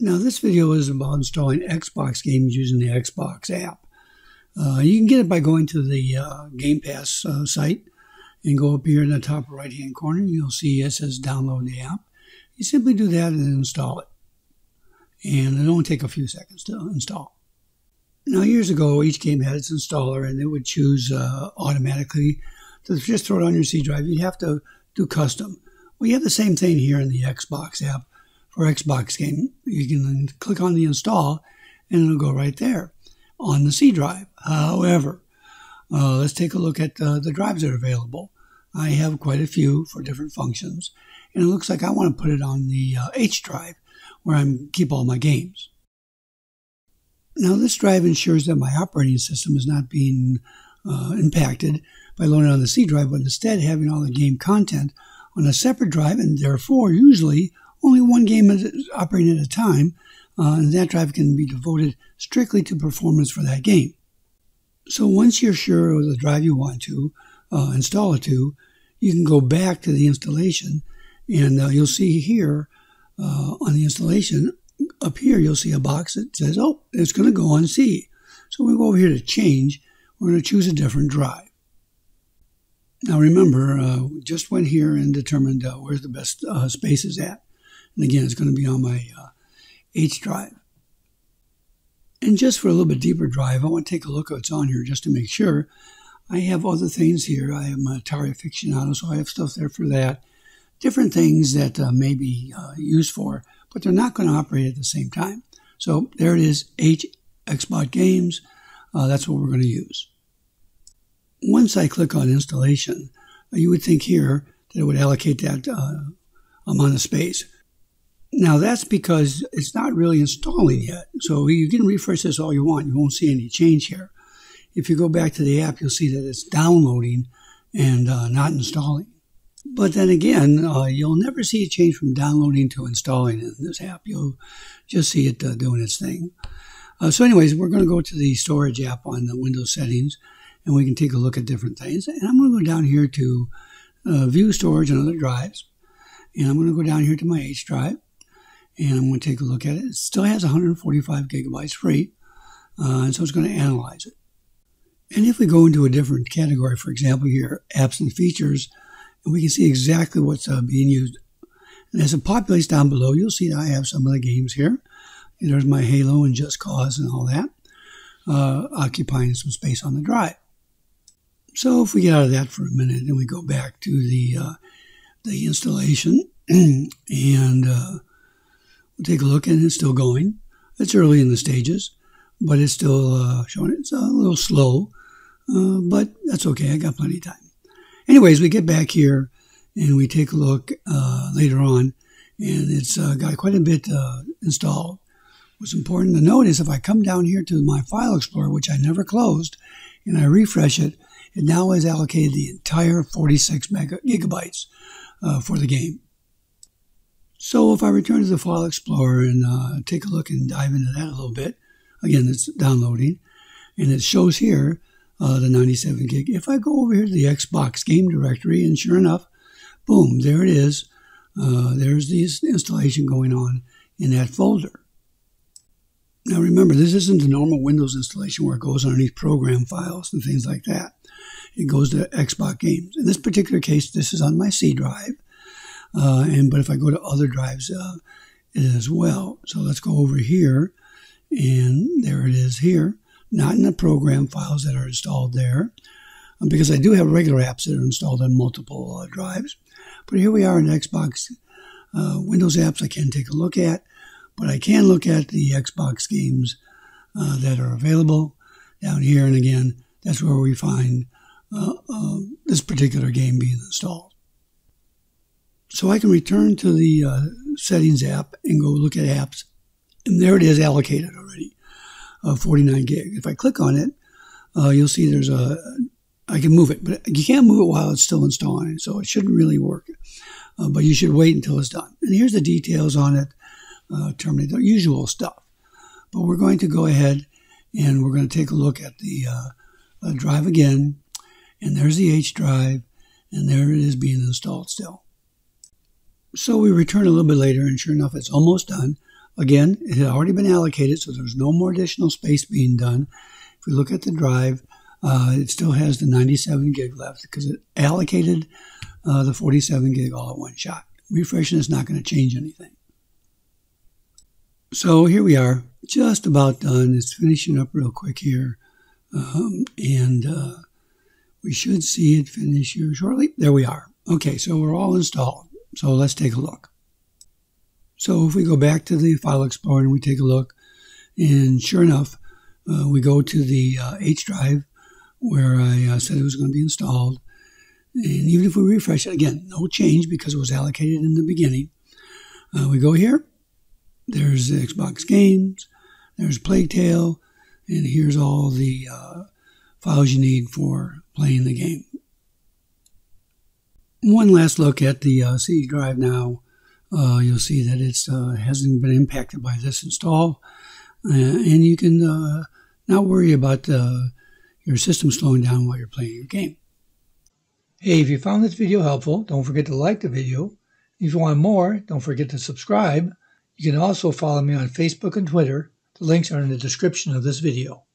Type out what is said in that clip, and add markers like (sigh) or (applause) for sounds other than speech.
Now, this video is about installing Xbox games using the Xbox app. Uh, you can get it by going to the uh, Game Pass uh, site and go up here in the top right hand corner. You'll see it says download the app. You simply do that and install it. And it'll only take a few seconds to install. Now, years ago, each game had its installer and it would choose uh, automatically to just throw it on your C drive. You'd have to do custom. You have the same thing here in the Xbox app for Xbox game. You can click on the install and it'll go right there on the C drive. However, uh, let's take a look at uh, the drives that are available. I have quite a few for different functions, and it looks like I want to put it on the uh, H drive where I keep all my games. Now, this drive ensures that my operating system is not being uh, impacted by loading on the C drive, but instead having all the game content on a separate drive and therefore usually only one game is operating at a time, uh, and that drive can be devoted strictly to performance for that game. So once you're sure of the drive you want to uh, install it to, you can go back to the installation, and uh, you'll see here uh, on the installation up here you'll see a box that says, "Oh, it's going to go on C." So we go over here to change. We're going to choose a different drive. Now remember, uh, we just went here and determined uh, where the best uh, space is at. And again, it's going to be on my uh, H drive. And just for a little bit deeper drive, I want to take a look at what's on here just to make sure. I have other things here. I have my Atari Aficionado, so I have stuff there for that. Different things that uh, may be uh, used for, but they're not going to operate at the same time. So there it is, H Xbox Games. Uh, that's what we're going to use. Once I click on installation, you would think here that it would allocate that uh, amount of space. Now that's because it's not really installing yet. So you can refresh this all you want. You won't see any change here. If you go back to the app, you'll see that it's downloading and uh, not installing. But then again, uh, you'll never see a change from downloading to installing in this app. You'll just see it uh, doing its thing. Uh, so anyways, we're going to go to the storage app on the Windows settings and we can take a look at different things. And I'm going to go down here to uh, view storage and other drives. And I'm going to go down here to my H drive and I'm going to take a look at it. It still has 145 gigabytes free, uh, and so it's going to analyze it. And if we go into a different category, for example, here, apps and features, and we can see exactly what's uh, being used. And as it populates down below, you'll see that I have some of the games here. And there's my Halo and Just Cause and all that, uh, occupying some space on the drive. So if we get out of that for a minute and we go back to the uh, the installation (clears throat) and uh, take a look, and it's still going. It's early in the stages, but it's still uh, showing. It's a little slow, uh, but that's okay. I got plenty of time. Anyways, we get back here and we take a look uh, later on, and it's uh, got quite a bit uh, installed. What's important to note is if I come down here to my File Explorer, which I never closed, and I refresh it, it now has allocated the entire 46 mega, gigabytes uh, for the game. So if I return to the File Explorer and uh, take a look and dive into that a little bit, again, it's downloading, and it shows here uh, the 97 gig. If I go over here to the Xbox game directory, and sure enough, boom, there it is. Uh, there's the installation going on in that folder. Now remember, this isn't the normal Windows installation where it goes underneath program files and things like that. It goes to Xbox games. In this particular case, this is on my C drive. Uh, and but if I go to other drives, uh, as well. So let's go over here, and there it is here. Not in the program files that are installed there, um, because I do have regular apps that are installed on multiple uh, drives. But here we are in Xbox uh, Windows apps. I can take a look at, but I can look at the Xbox games uh, that are available down here. And again, that's where we find uh, this particular game being installed. So I can return to the uh, settings app and go look at apps. And there it is allocated already, uh, 49 gig. If I click on it, uh, you'll see there's a, I can move it, but you can't move it while it's still installing. So it shouldn't really work. Uh, but you should wait until it's done. And here's the details on it, uh, terminate the usual stuff. But we're going to go ahead and we're going to take a look at the uh, drive again. And there's the H drive, and there it is being installed still. So we return a little bit later, and sure enough, it's almost done. Again, it had already been allocated, so there's no more additional space being done. If we look at the drive, uh, it still has the 97 gig left because it allocated uh, the 47 gig all at one shot. Refreshing is not going to change anything. So here we are, just about done. It's finishing up real quick here. Um, and uh, we should see it finish here shortly. There we are. Okay, so we're all installed. So let's take a look. So if we go back to the File Explorer and we take a look, and sure enough, uh, we go to the uh, H drive where I uh, said it was going to be installed. And even if we refresh it, again, no change because it was allocated in the beginning. Uh, we go here. There's Xbox games. There's Plague Tale. And here's all the uh, files you need for playing the game. One last look at the uh, C drive now. Uh, you'll see that it uh, hasn't been impacted by this install. Uh, and you can uh, not worry about your system slowing down while you're playing your game. Hey, if you found this video helpful, don't forget to like the video. If you want more, don't forget to subscribe. You can also follow me on Facebook and Twitter. The links are in the description of this video.